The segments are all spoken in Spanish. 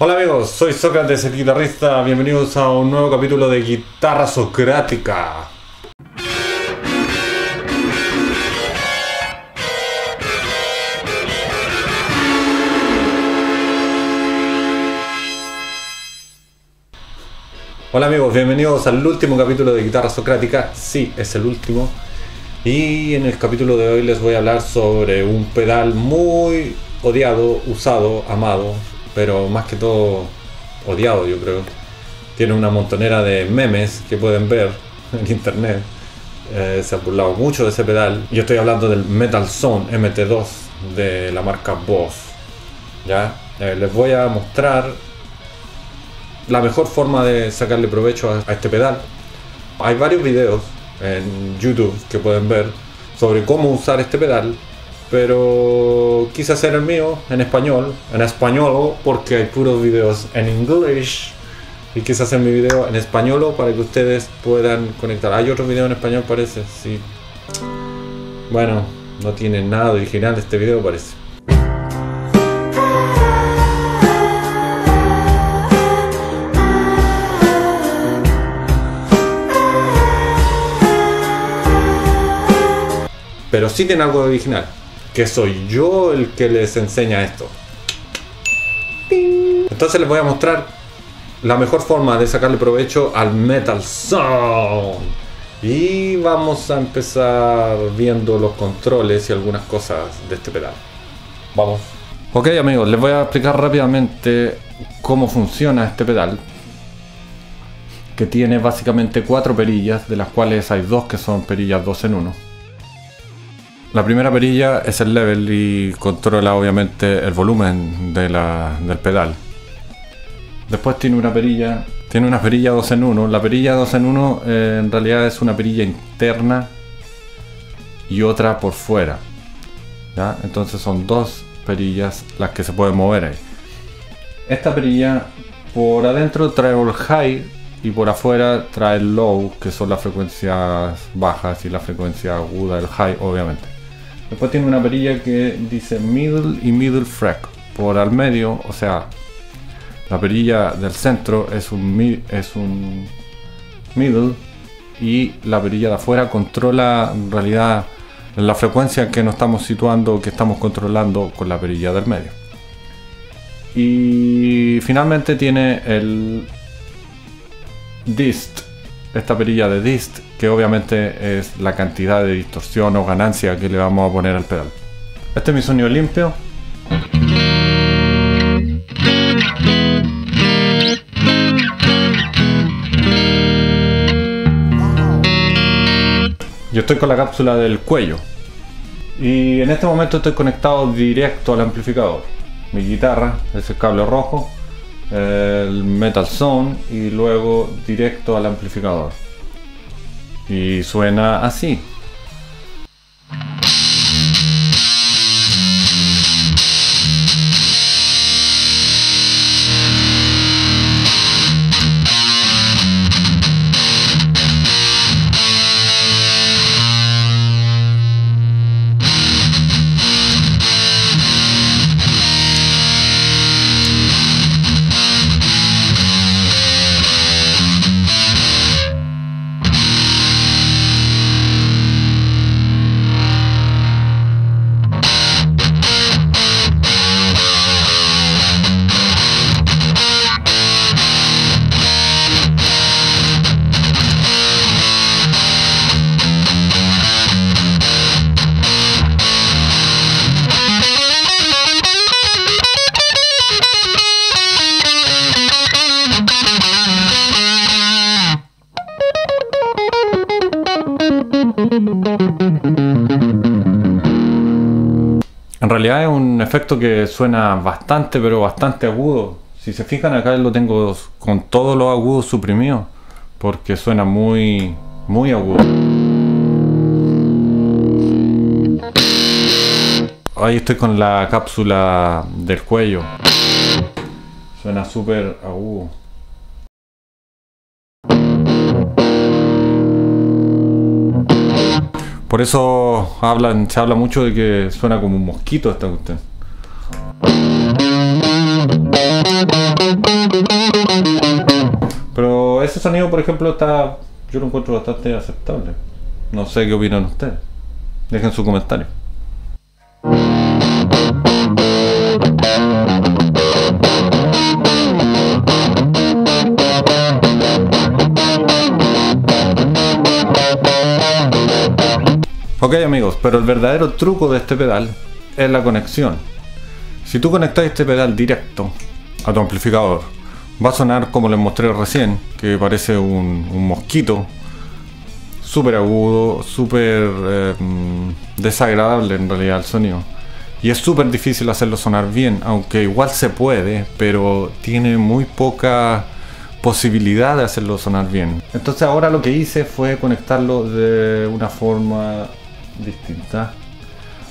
Hola amigos, soy Sócrates el guitarrista, bienvenidos a un nuevo capítulo de Guitarra Socrática. Hola amigos, bienvenidos al último capítulo de Guitarra Socrática, sí, es el último. Y en el capítulo de hoy les voy a hablar sobre un pedal muy odiado, usado, amado, pero más que todo odiado yo creo. Tiene una montonera de memes que pueden ver en internet. Eh, se ha burlado mucho de ese pedal. Yo estoy hablando del Metal Zone MT2 de la marca Boss. ¿ya? Eh, les voy a mostrar la mejor forma de sacarle provecho a, a este pedal. Hay varios videos en YouTube que pueden ver sobre cómo usar este pedal pero quise hacer el mío en español, en español, porque hay puros videos en inglés. Y quise hacer mi video en español para que ustedes puedan conectar. Hay otro video en español, parece, sí. Bueno, no tiene nada original este video, parece. Pero sí tiene algo original que soy yo el que les enseña esto. Entonces les voy a mostrar la mejor forma de sacarle provecho al Metal Sound. Y vamos a empezar viendo los controles y algunas cosas de este pedal. Vamos. Ok amigos, les voy a explicar rápidamente cómo funciona este pedal. Que tiene básicamente cuatro perillas, de las cuales hay dos que son perillas 2 en 1 la primera perilla es el level y controla obviamente el volumen de del pedal. Después tiene una perilla, tiene una perilla 2 en 1. La perilla 2 en 1 eh, en realidad es una perilla interna y otra por fuera. Entonces son dos perillas las que se pueden mover ahí. Esta perilla por adentro trae el high y por afuera trae el low, que son las frecuencias bajas y la frecuencia aguda, el high obviamente. Después tiene una perilla que dice middle y middle frac. Por al medio, o sea, la perilla del centro es un, es un middle y la perilla de afuera controla en realidad la frecuencia que nos estamos situando, que estamos controlando con la perilla del medio. Y finalmente tiene el dist, esta perilla de dist que obviamente es la cantidad de distorsión o ganancia que le vamos a poner al pedal. Este es mi sonido limpio. Yo estoy con la cápsula del cuello y en este momento estoy conectado directo al amplificador. Mi guitarra es el cable rojo, el Metal Zone y luego directo al amplificador. Y suena así. En realidad es un efecto que suena bastante, pero bastante agudo. Si se fijan acá lo tengo con todos los agudos suprimidos, porque suena muy, muy agudo. Ahí estoy con la cápsula del cuello. Suena súper agudo. Por eso hablan, se habla mucho de que suena como un mosquito esta cuestión. Pero ese sonido, por ejemplo, está yo lo encuentro bastante aceptable. No sé qué opinan ustedes. Dejen su comentario. Ok amigos, pero el verdadero truco de este pedal es la conexión. Si tú conectas este pedal directo a tu amplificador, va a sonar como les mostré recién, que parece un, mosquito, súper agudo, súper eh, desagradable en realidad el sonido. Y es súper difícil hacerlo sonar bien, aunque igual se puede, pero tiene muy poca posibilidad de hacerlo sonar bien. Entonces ahora lo que hice fue conectarlo de una forma distinta.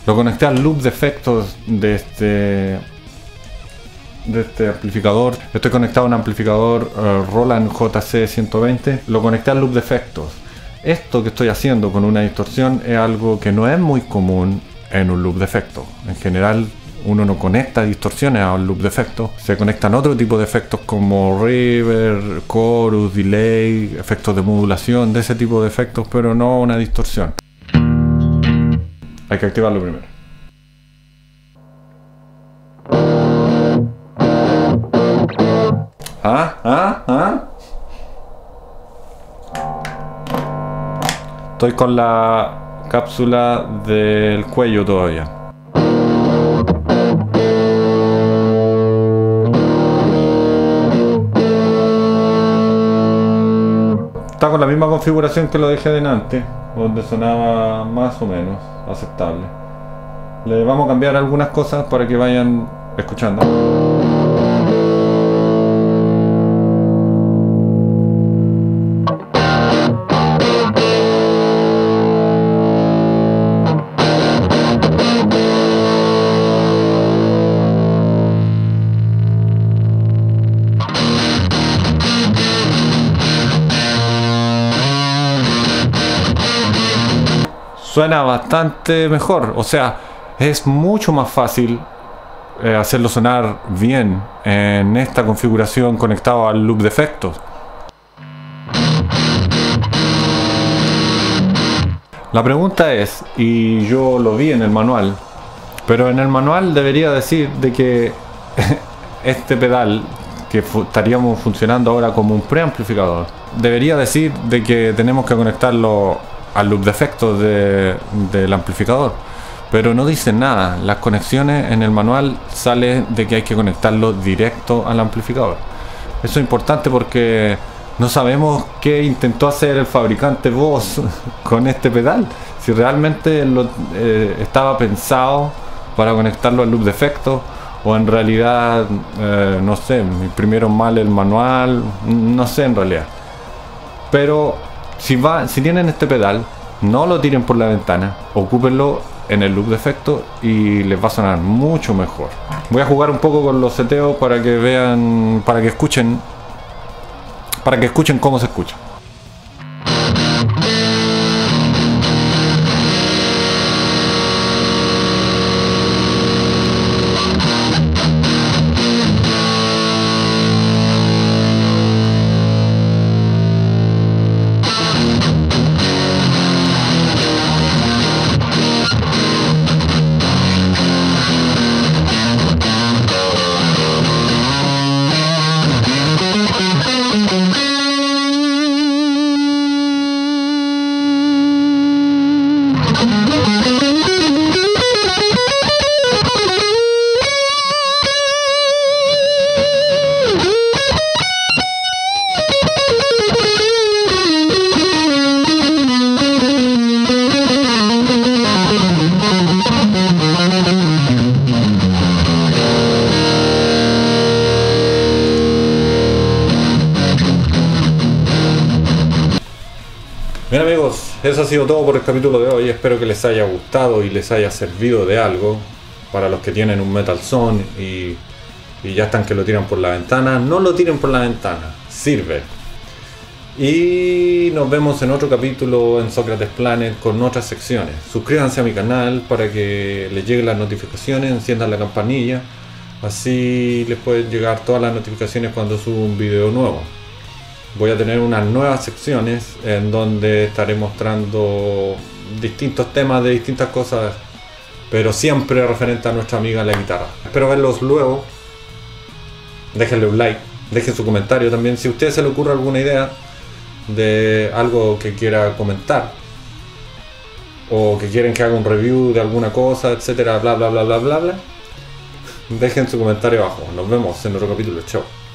Lo conecté al loop de efectos de este de este amplificador. Estoy conectado a un amplificador eh, Roland JC120. Lo conecté al loop de efectos. Esto que estoy haciendo con una distorsión es algo que no es muy común en un loop de efectos. En general uno no conecta distorsiones a un loop de efectos. Se conectan otro tipo de efectos como reverb, chorus, delay, efectos de modulación, de ese tipo de efectos, pero no una distorsión. Hay que activarlo primero. Ah, ah, ah. Estoy con la cápsula del cuello todavía. Está con la misma configuración que lo dejé delante, donde sonaba más o menos aceptable. Le vamos a cambiar algunas cosas para que vayan escuchando. Suena bastante mejor. O sea, es mucho más fácil eh, hacerlo sonar bien en esta configuración conectado al loop de efectos. La pregunta es, y yo lo vi en el manual, pero en el manual debería decir de que este pedal que estaríamos funcionando ahora como un preamplificador, debería decir de que tenemos que conectarlo al loop de del amplificador. Pero no dice nada. Las conexiones en el manual sale de que hay que conectarlo directo al amplificador. Eso es importante porque no sabemos qué intentó hacer el fabricante Boss con este pedal. Si realmente lo, eh, estaba pensado para conectarlo al loop de o en realidad, eh, no sé, imprimieron mal el manual, no sé en realidad. Pero si, si tienen este pedal, no lo tiren por la ventana, ocúpenlo en el loop de efecto y les va a sonar mucho mejor. Voy a jugar un poco con los seteos para que vean, para que escuchen, para que escuchen cómo se escucha. Eso ha sido todo por el capítulo de hoy. Espero que les haya gustado y les haya servido de algo. Para los que tienen un Metal Zone y, ya están que lo tiran por la ventana, no lo tiren por la ventana, sirve. Y nos vemos en otro capítulo en Socrates Planet con otras secciones. Suscríbanse a mi canal para que les lleguen las notificaciones, enciendan la campanilla. Así les pueden llegar todas las notificaciones cuando subo un video nuevo. Voy a tener unas nuevas secciones en donde estaré mostrando distintos temas de distintas cosas, pero siempre referente a nuestra amiga la guitarra. Espero verlos luego. Déjenle un like, dejen su comentario también si a usted se le ocurre alguna idea de algo que quiera comentar o que quieren que haga un review de alguna cosa, etcétera, bla bla bla bla bla bla. Dejen su comentario abajo. Nos vemos en otro capítulo. Chao.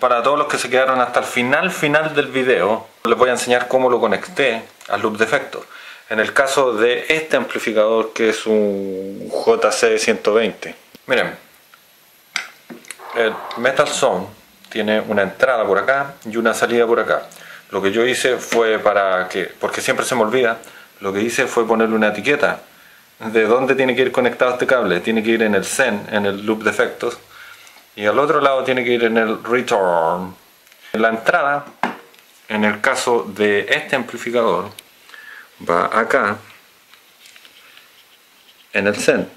Para todos los que se quedaron hasta el final final del video, les voy a enseñar cómo lo conecté al loop de efectos. En el caso de este amplificador que es un JC120. Miren, el Metal Zone tiene una entrada por acá y una salida por acá. Lo que yo hice fue para que, porque siempre se me olvida, lo que hice fue ponerle una etiqueta de dónde tiene que ir conectado este cable. Tiene que ir en el SEN, en el loop de efectos, y al otro lado tiene que ir en el return. La entrada, en el caso de este amplificador, va acá, en el SEN.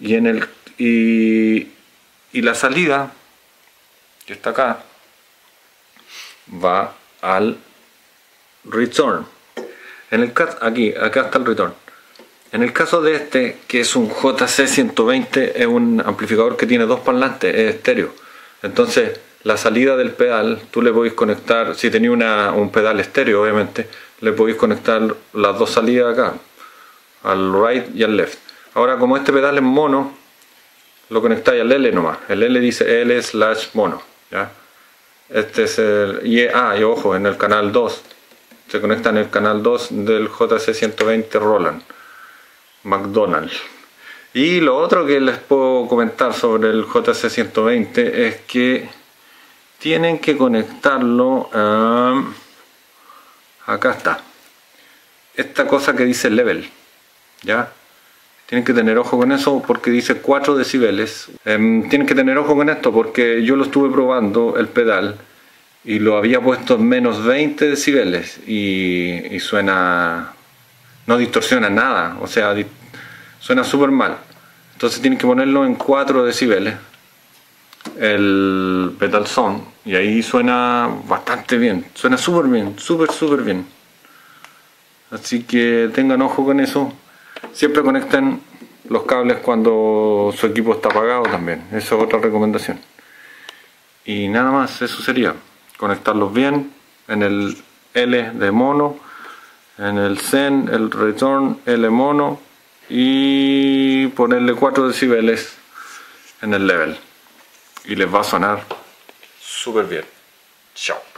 Y, en el, y, la salida, que está acá, va al return. En el caso, aquí, acá está el return. En el caso de este, que es un JC120, es un amplificador que tiene dos parlantes, es estéreo. Entonces, la salida del pedal, tú le podéis conectar, si tenía un pedal estéreo, obviamente, le podéis conectar las dos salidas acá, al right y al left. Ahora, como este pedal es mono, lo conectáis al L nomás. El L dice L slash mono. ¿ya? Este es el. Y, ah, y ojo, en el canal 2 se conecta en el canal 2 del JC120 Roland McDonald's. Y lo otro que les puedo comentar sobre el JC120 es que tienen que conectarlo a... Acá está. Esta cosa que dice level. ¿Ya? Tienen que tener ojo con eso porque dice 4 decibeles. Em, tienen que tener ojo con esto porque yo lo estuve probando el pedal y lo había puesto en menos 20 decibeles y, suena, no distorsiona nada, o sea, suena súper mal. Entonces tienen que ponerlo en 4 decibeles el pedal son y ahí suena bastante bien, suena súper bien, súper súper bien. Así que tengan ojo con eso. Siempre conecten los cables cuando su equipo está apagado también. Esa es otra recomendación. Y nada más, eso sería conectarlos bien en el L de mono en el Zen, el Return L mono y ponerle 4 decibeles en el level. Y les va a sonar súper bien. Chao